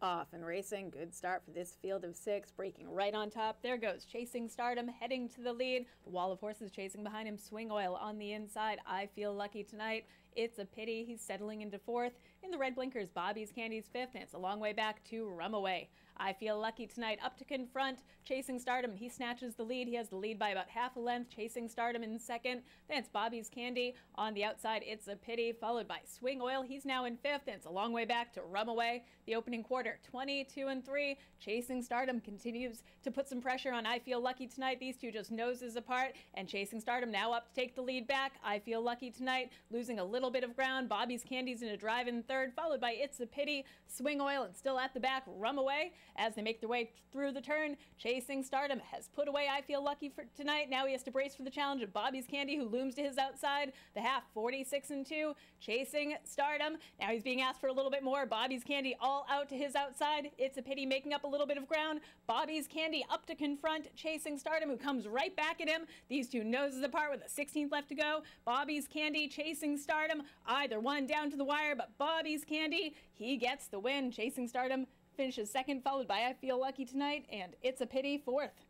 off and racing. Good start for this field of six, breaking right on top. There goes Chasing Stardom, heading to the lead. The wall of horses chasing behind him. Swing Oil on the inside. I feel lucky tonight. It's a pity he's settling into fourth. In the red blinkers, Bobby's Candy's fifth, and it's a long way back to Rumaway. I feel lucky tonight up to confront Chasing Stardom. He snatches the lead. He has the lead by about half a length. Chasing Stardom in second. Then it's Bobby's Candy on the outside. It's a pity, followed by Swing Oil. He's now in fifth, and it's a long way back to Rumaway. The opening quarter, 22 and 3. Chasing Stardom continues to put some pressure on I Feel Lucky tonight. These two just noses apart, and Chasing Stardom now up to take the lead back. I Feel Lucky tonight, losing a little bit of ground. Bobby's Candy's in a drive in third, followed by It's a Pity, Swing Oil, and still at the back, Rum Away. As they make their way through the turn, Chasing Stardom has put away I Feel Lucky for tonight. Now he has to brace for the challenge of Bobby's Candy, who looms to his outside. The half, 46 and 2. Chasing Stardom. Now he's being asked for a little bit more. Bobby's Candy all out to his outside. It's a pity making up a little bit of ground. Bobby's Candy up to confront Chasing Stardom, who comes right back at him. These two noses apart with a 16th left to go. Bobby's Candy chasing Stardom. Either one down to the wire, but Bobby's Candy, he gets the win. Chasing Stardom finishes second, followed by I Feel Lucky Tonight, and It's a Pity fourth.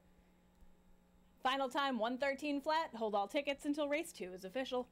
Final time 113 flat. Hold all tickets until race two is official.